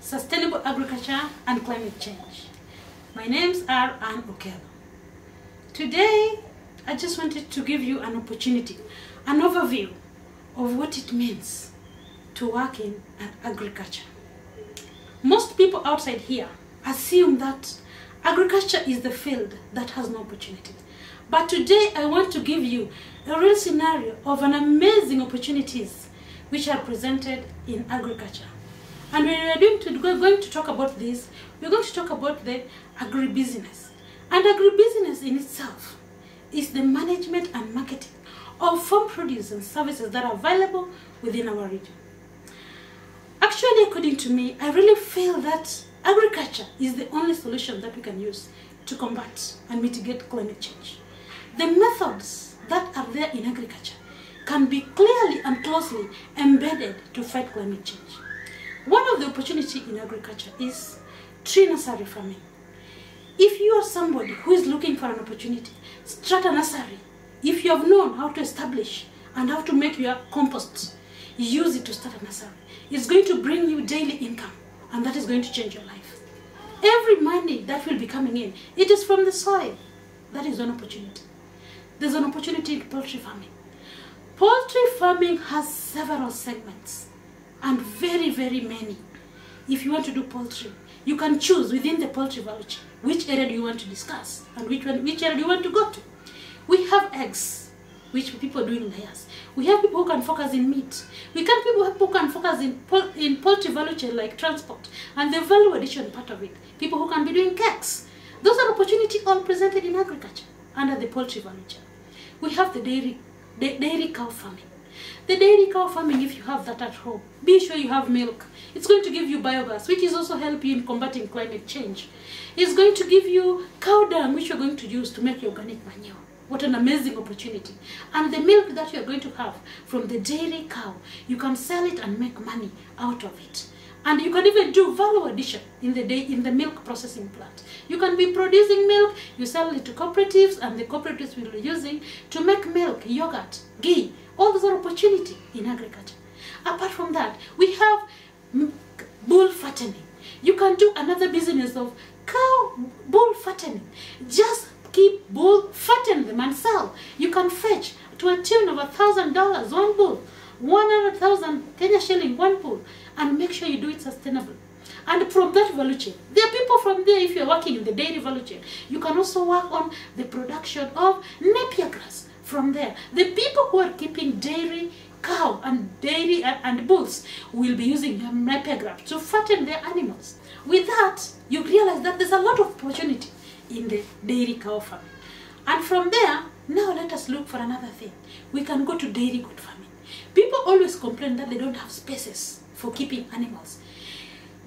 Sustainable Agriculture and Climate Change. My names are Anne Okelo. Today, I just wanted to give you an opportunity, an overview of what it means to work in agriculture. Most people outside here assume that agriculture is the field that has no opportunity. But today I want to give you a real scenario of an amazing opportunities which are presented in agriculture. And when we are going to, going to talk about this, we're going to talk about the agribusiness. And agribusiness in itself is the management and marketing of farm produce and services that are available within our region. Actually, according to me, I really feel that agriculture is the only solution that we can use to combat and mitigate climate change. The methods that are there in agriculture can be clearly and closely embedded to fight climate change. One of the opportunity in agriculture is tree nursery farming. If you are somebody who is looking for an opportunity, start a nursery. If you have known how to establish and how to make your compost, use it to start a nursery. It's going to bring you daily income and that is going to change your life. Every money that will be coming in, it is from the soil. That is one opportunity. There's an opportunity in poultry farming. Poultry farming has several segments and very, very many. If you want to do poultry, you can choose within the poultry chain which area do you want to discuss and which one, which area do you want to go to. We have eggs, which people do in layers. We have people who can focus in meat. We can people who can focus in in poultry value chain like transport and the value addition part of it. People who can be doing cakes. Those are opportunities all presented in agriculture under the poultry value chain. We have the dairy, the dairy cow farming. The dairy cow farming, if you have that at home, be sure you have milk. It's going to give you biogas, which is also help you in combating climate change. It's going to give you cow dung, which you're going to use to make your organic manure. What an amazing opportunity. And the milk that you're going to have from the dairy cow, you can sell it and make money out of it. And you can even do value addition in the day in the milk processing plant. You can be producing milk, you sell it to cooperatives, and the cooperatives will be using to make milk, yogurt, ghee. All those are opportunity in agriculture. Apart from that, we have bull fattening. You can do another business of cow bull fattening. Just keep bull, fatten them and sell. You can fetch to a tune of a thousand dollars one bull, one hundred thousand Kenya shilling one bull, and make sure you do it sustainable. And from that value chain, there are people from there, if you're working in the dairy value chain, you can also work on the production of Napier grass from there. The people who are keeping dairy, cow, and dairy and, and bulls will be using Napier grass to fatten their animals. With that, you realize that there's a lot of opportunity in the dairy cow farming. And from there, now let us look for another thing. We can go to dairy goat farming. People always complain that they don't have spaces for keeping animals.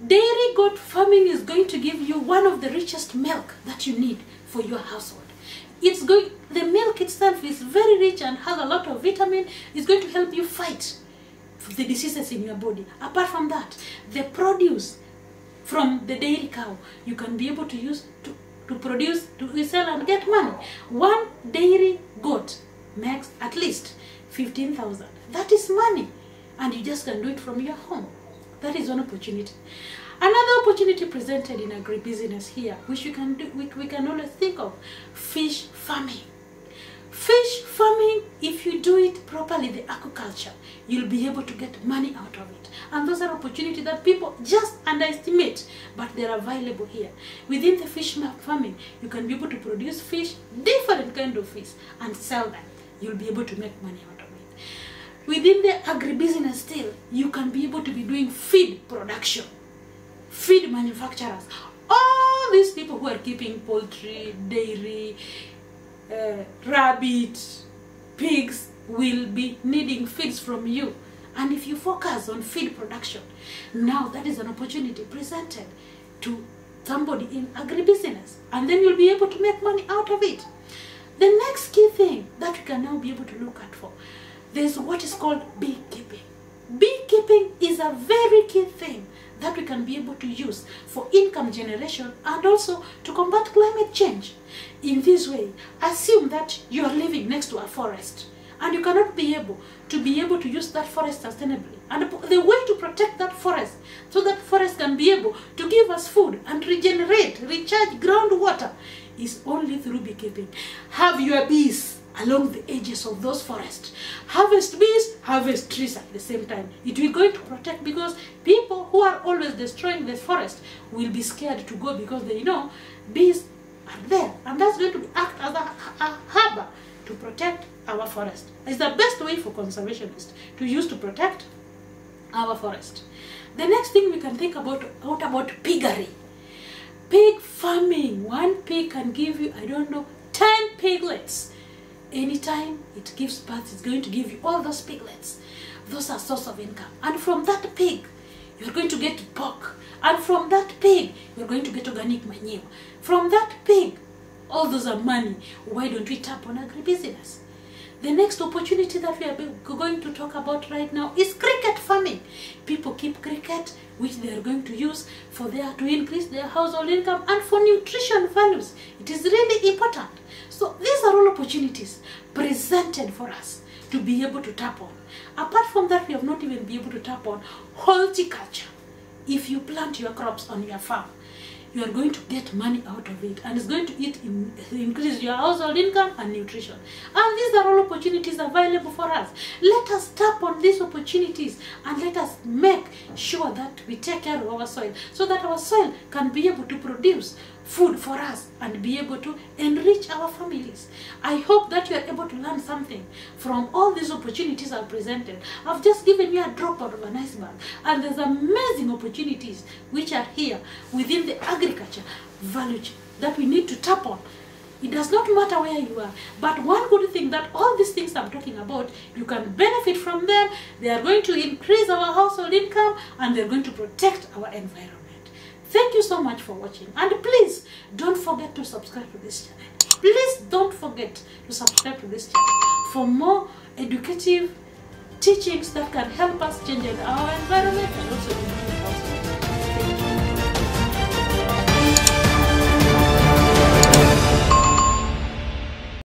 Dairy goat farming is going to give you one of the richest milk that you need for your household. It's going, the milk itself is very rich and has a lot of vitamin. It's going to help you fight the diseases in your body. Apart from that, the produce from the dairy cow, you can be able to use to, to produce, to sell and get money. One dairy goat makes at least 15,000. That is money. And you just can do it from your home. That is one opportunity. Another opportunity presented in agribusiness here, which we can do, we, we can always think of, fish farming. Fish farming, if you do it properly, the aquaculture, you'll be able to get money out of it. And those are opportunities that people just underestimate, but they're available here. Within the fish farming, you can be able to produce fish, different kind of fish, and sell them. You'll be able to make money. Within the agribusiness still, you can be able to be doing feed production, feed manufacturers. All these people who are keeping poultry, dairy, uh, rabbit, pigs will be needing feeds from you. And if you focus on feed production, now that is an opportunity presented to somebody in agribusiness. And then you'll be able to make money out of it. The next key thing that we can now be able to look at for, there's what is called beekeeping. Beekeeping is a very key thing that we can be able to use for income generation and also to combat climate change. In this way, assume that you are living next to a forest and you cannot be able to be able to use that forest sustainably. And the way to protect that forest so that forest can be able to give us food and regenerate, recharge groundwater is only through beekeeping. Have your bees along the edges of those forests. Harvest bees, harvest trees at the same time. It will going to protect because people who are always destroying the forest will be scared to go because they know bees are there and that's going to act as a, a harbor to protect our forest. It's the best way for conservationists to use to protect our forest. The next thing we can think about, what about piggery? Pig farming. One pig can give you, I don't know, 10 piglets. Anytime it gives birth, it's going to give you all those piglets. Those are source of income. And from that pig, you're going to get pork. And from that pig, you're going to get organic manure. From that pig, all those are money. Why don't we tap on agribusiness? The next opportunity that we are going to talk about right now is cricket farming. People keep cricket, which they are going to use for their to increase their household income and for nutrition values. It is really important. So these are all opportunities presented for us to be able to tap on. Apart from that, we have not even been able to tap on horticulture. If you plant your crops on your farm, you are going to get money out of it and it's going to eat in, increase your household income and nutrition. And these are all opportunities available for us. Let us tap on these opportunities and let us make sure that we take care of our soil so that our soil can be able to produce food for us and be able to enrich our families. I hope that you are able to learn something from all these opportunities I've presented. I've just given you a drop out of an iceberg and there's amazing opportunities which are here within the agriculture value that we need to tap on. It does not matter where you are. But one good thing that all these things I'm talking about, you can benefit from them. They are going to increase our household income and they're going to protect our environment. Thank you so much for watching. And please don't forget to subscribe to this channel. Please don't forget to subscribe to this channel for more educative teachings that can help us change our environment and also